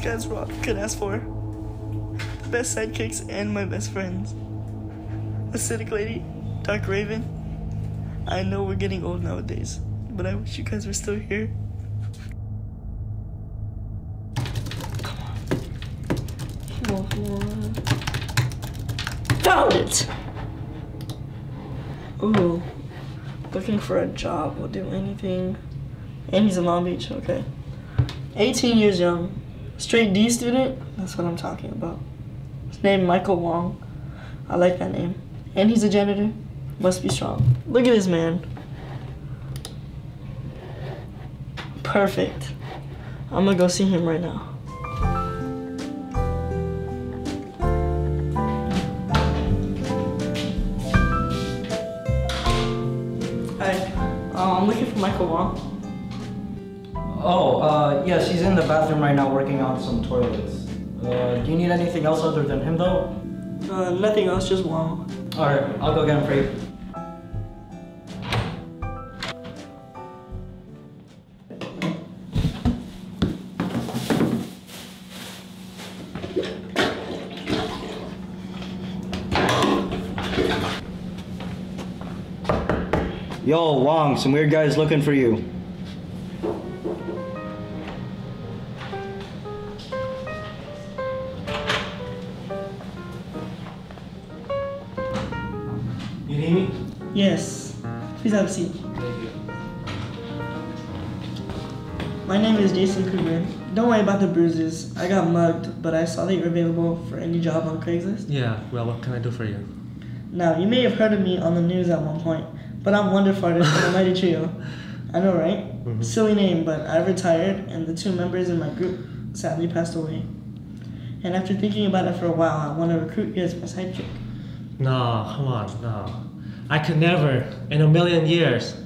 These guys all could ask for. The Best sidekicks and my best friends. Acidic Lady, Dark Raven. I know we're getting old nowadays, but I wish you guys were still here. Found it! Ooh. Looking for a job will do anything. And he's in Long Beach, okay. 18 years young. Straight D student? That's what I'm talking about. His name Michael Wong. I like that name. And he's a janitor. Must be strong. Look at this man. Perfect. I'm gonna go see him right now. Hi. Uh, I'm looking for Michael Wong. Oh, uh, yeah, she's in the bathroom right now working on some toilets. Uh, do you need anything else other than him though? Uh, nothing else, just Wong. Alright, I'll go get him for you. Yo, Wong, some weird guys looking for you. You need me? Yes. Please have a seat. Thank you. My name is Jason Kruger. Don't worry about the bruises. I got mugged, but I saw that you're available for any job on Craigslist. Yeah, well, what can I do for you? Now, you may have heard of me on the news at one point, but I'm Wonder Farter from the Mighty Trio. I know, right? Mhm. Silly name, but I retired, and the two members in my group sadly passed away. And after thinking about it for a while, I want to recruit you as my sidekick. No, come on, no. I could never, in a million years.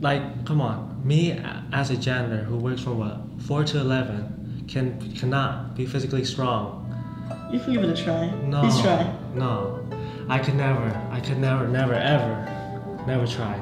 Like, come on, me as a janitor who works from what, 4 to 11, can cannot be physically strong. You can give it a try. No. Please try. No. I could never, I could never, never, ever, never try.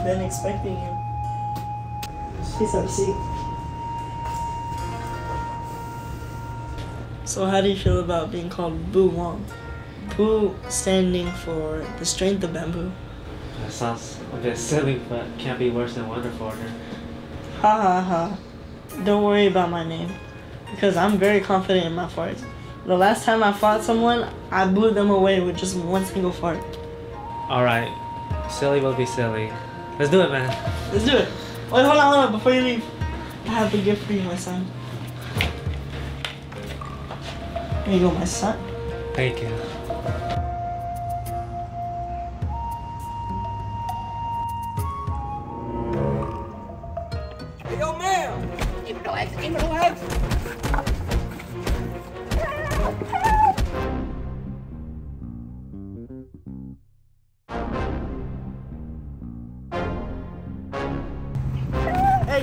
I've been expecting you. Please have a seat. So, how do you feel about being called Boo Wong? Boo standing for the strength of bamboo. That sounds a bit silly, but can't be worse than Wonderful. Ha ha ha. Don't worry about my name. Because I'm very confident in my farts. The last time I fought someone, I blew them away with just one single fart. Alright, silly will be silly. Let's do it, man. Let's do it. Wait, hold on, hold on. Before you leave, I have a gift for you, my son. Here you go, my son. Thank you. Hey, Yo, ma'am! Even though I, even though I,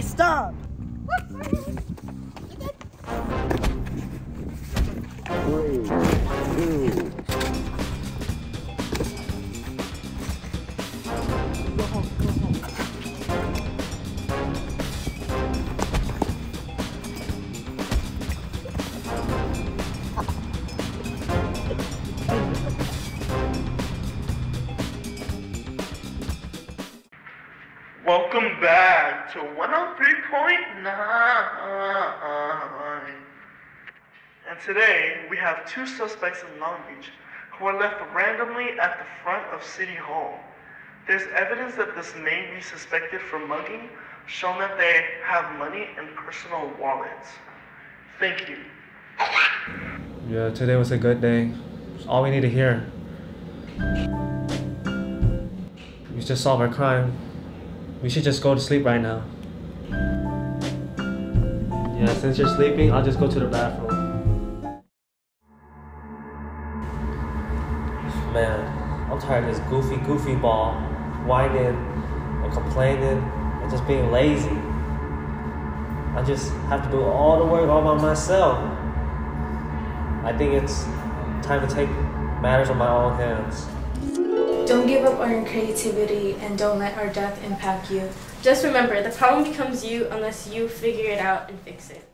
Stop! Welcome back to 103.9. And today we have two suspects in Long Beach who were left randomly at the front of City Hall. There's evidence that this may be suspected for mugging, shown that they have money and personal wallets. Thank you. Yeah, today was a good day. It's all we need to hear. We just solved our crime. We should just go to sleep right now. Yeah, since you're sleeping, I'll just go to the bathroom. Man, I'm tired of this goofy, goofy ball whining and complaining and just being lazy. I just have to do all the work all by myself. I think it's time to take matters in my own hands. Don't give up on your creativity and don't let our death impact you. Just remember, the problem becomes you unless you figure it out and fix it.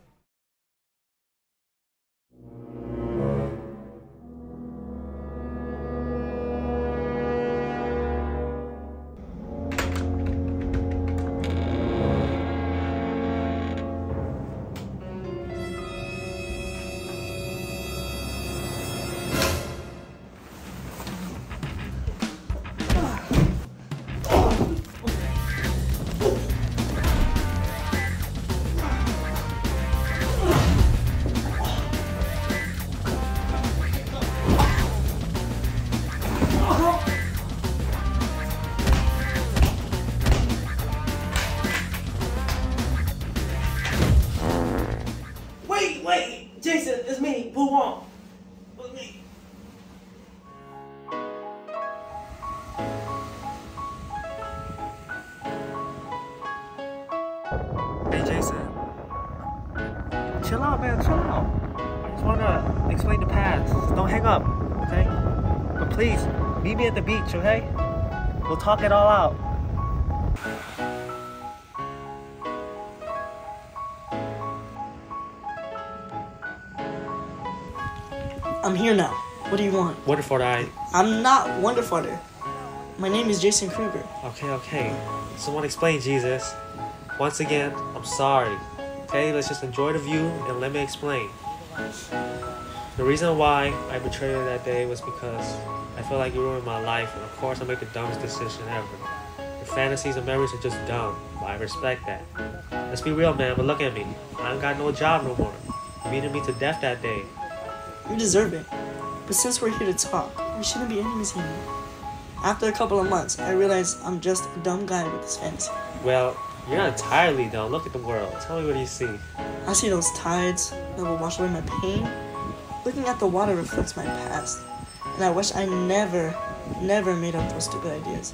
Man. Chill out. I just wanna explain the past. Don't hang up, okay? But please, meet me at the beach, okay? We'll talk it all out. I'm here now. What do you want? Wonderful I. I'm not Wonder Farter. My name is Jason Kruger. Okay, okay. Someone explain, Jesus. Once again, I'm sorry. Okay, let's just enjoy the view and let me explain. The reason why I betrayed you that day was because I felt like you ruined my life, and of course, I made the dumbest decision ever. Your fantasies and memories are just dumb, but I respect that. Let's be real, man, but look at me. I ain't got no job no more. You beating me to death that day. You deserve it. But since we're here to talk, we shouldn't be enemies anymore. After a couple of months, I realized I'm just a dumb guy with this fantasy. Well, you're not entirely dumb. Look at the world. Tell me what you see. I see those tides that will wash away my pain. Looking at the water reflects my past. And I wish I never, never made up those stupid ideas.